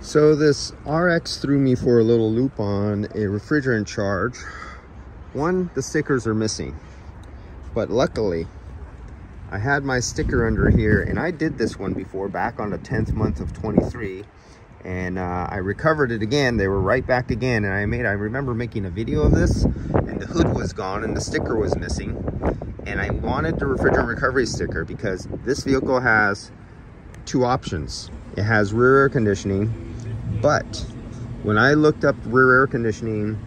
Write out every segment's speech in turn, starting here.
So this RX threw me for a little loop on a refrigerant charge. One, the stickers are missing, but luckily I had my sticker under here and I did this one before back on the 10th month of 23 and uh, I recovered it again. They were right back again and I made, I remember making a video of this and the hood was gone and the sticker was missing and I wanted the refrigerant recovery sticker because this vehicle has two options. It has rear air conditioning but when I looked up rear air conditioning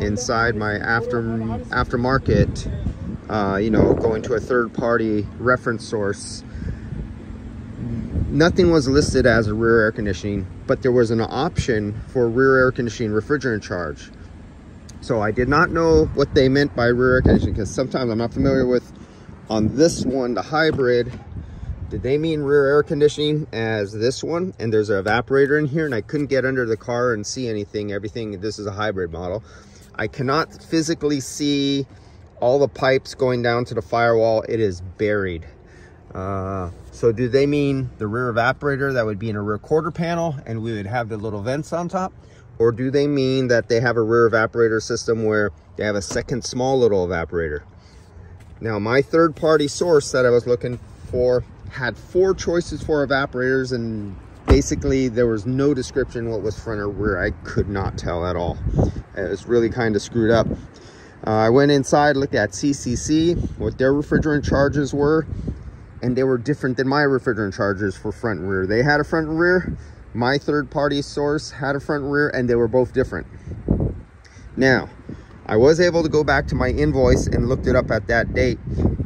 inside my after aftermarket, uh, you know, going to a third party reference source, nothing was listed as a rear air conditioning, but there was an option for rear air conditioning refrigerant charge. So I did not know what they meant by rear air conditioning because sometimes I'm not familiar with on this one, the hybrid, did they mean rear air conditioning as this one? And there's an evaporator in here and I couldn't get under the car and see anything. Everything, this is a hybrid model. I cannot physically see all the pipes going down to the firewall. It is buried. Uh, so do they mean the rear evaporator that would be in a rear quarter panel and we would have the little vents on top? Or do they mean that they have a rear evaporator system where they have a second small little evaporator? Now my third party source that I was looking for had four choices for evaporators and basically there was no description what was front or rear. I could not tell at all. It was really kind of screwed up. Uh, I went inside, looked at CCC, what their refrigerant charges were, and they were different than my refrigerant charges for front and rear. They had a front and rear. My third party source had a front and rear and they were both different. Now, I was able to go back to my invoice and looked it up at that date.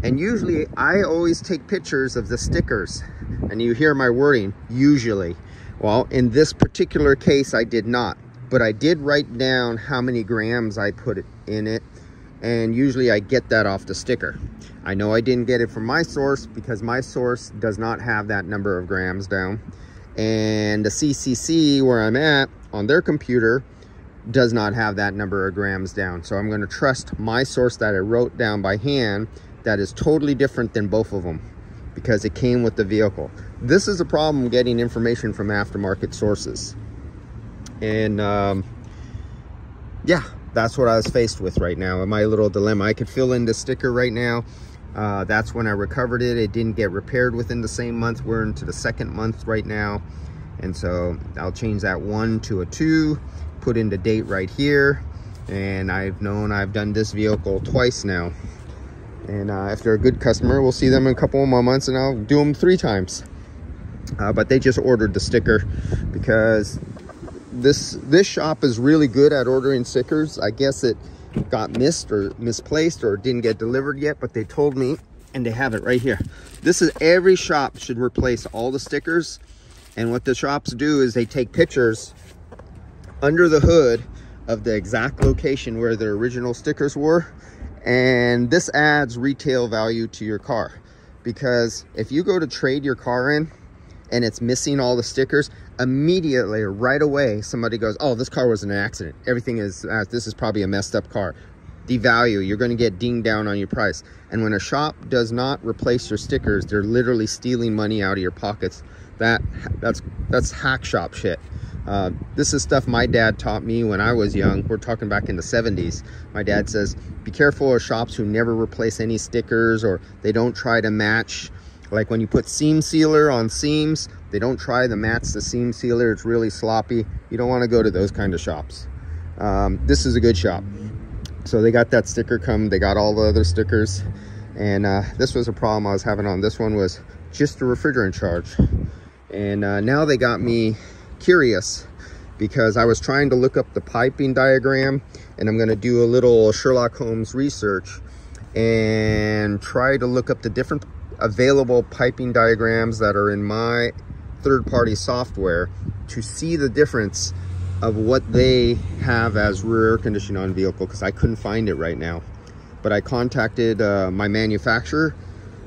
And usually I always take pictures of the stickers and you hear my wording, usually. Well, in this particular case, I did not, but I did write down how many grams I put in it. And usually I get that off the sticker. I know I didn't get it from my source because my source does not have that number of grams down. And the CCC where I'm at on their computer does not have that number of grams down. So I'm going to trust my source that I wrote down by hand that is totally different than both of them because it came with the vehicle. This is a problem getting information from aftermarket sources. And um, yeah, that's what I was faced with right now in my little dilemma. I could fill in the sticker right now. Uh, that's when I recovered it. It didn't get repaired within the same month. We're into the second month right now. And so I'll change that one to a two put in the date right here and I've known I've done this vehicle twice now and uh, if they're a good customer we'll see them in a couple more months and I'll do them three times. Uh, but they just ordered the sticker because this this shop is really good at ordering stickers. I guess it got missed or misplaced or didn't get delivered yet but they told me and they have it right here. This is every shop should replace all the stickers. And what the shops do is they take pictures under the hood of the exact location where the original stickers were. And this adds retail value to your car because if you go to trade your car in and it's missing all the stickers, immediately, right away, somebody goes, oh, this car was an accident. Everything is, uh, this is probably a messed up car. Devalue, you're gonna get dinged down on your price. And when a shop does not replace your stickers, they're literally stealing money out of your pockets. That, that's, that's hack shop shit. Uh, this is stuff my dad taught me when I was young. We're talking back in the 70s. My dad says, be careful of shops who never replace any stickers or they don't try to match. Like when you put seam sealer on seams, they don't try to match the seam sealer. It's really sloppy. You don't want to go to those kind of shops. Um, this is a good shop. So they got that sticker come. They got all the other stickers. And uh, this was a problem I was having on this one was just the refrigerant charge. And uh, now they got me curious because I was trying to look up the piping diagram and I'm going to do a little Sherlock Holmes research and try to look up the different available piping diagrams that are in my third-party software to see the difference of what they have as rear air conditioning on vehicle because I couldn't find it right now. But I contacted uh, my manufacturer,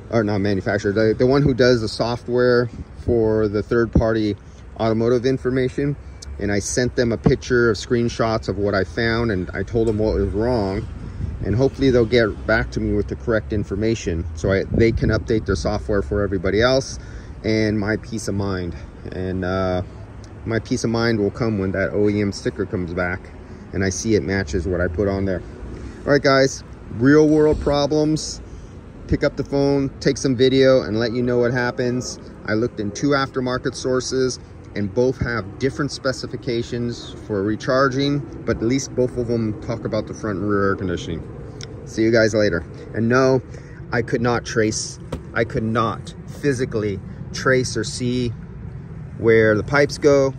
or not manufacturer, the, the one who does the software for the third-party automotive information and I sent them a picture of screenshots of what I found and I told them what was wrong and hopefully they'll get back to me with the correct information so I, they can update their software for everybody else and my peace of mind and uh, my peace of mind will come when that OEM sticker comes back and I see it matches what I put on there. All right, guys, real world problems. Pick up the phone, take some video and let you know what happens. I looked in two aftermarket sources and both have different specifications for recharging, but at least both of them talk about the front and rear air conditioning. See you guys later. And no, I could not trace, I could not physically trace or see where the pipes go.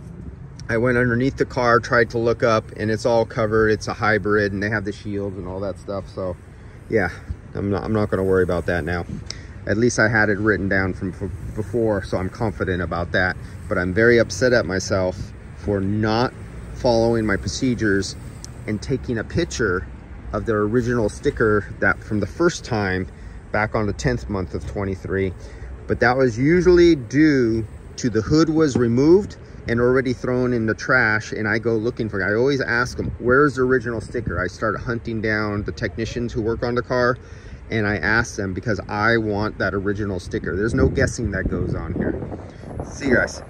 I went underneath the car, tried to look up, and it's all covered. It's a hybrid, and they have the shields and all that stuff. So, yeah, I'm not, I'm not going to worry about that now. At least I had it written down from before, so I'm confident about that. But I'm very upset at myself for not following my procedures and taking a picture of the original sticker that from the first time back on the 10th month of 23 but that was usually due to the hood was removed and already thrown in the trash and I go looking for it. I always ask them, where's the original sticker? I start hunting down the technicians who work on the car and I ask them because I want that original sticker. There's no guessing that goes on here. See you guys.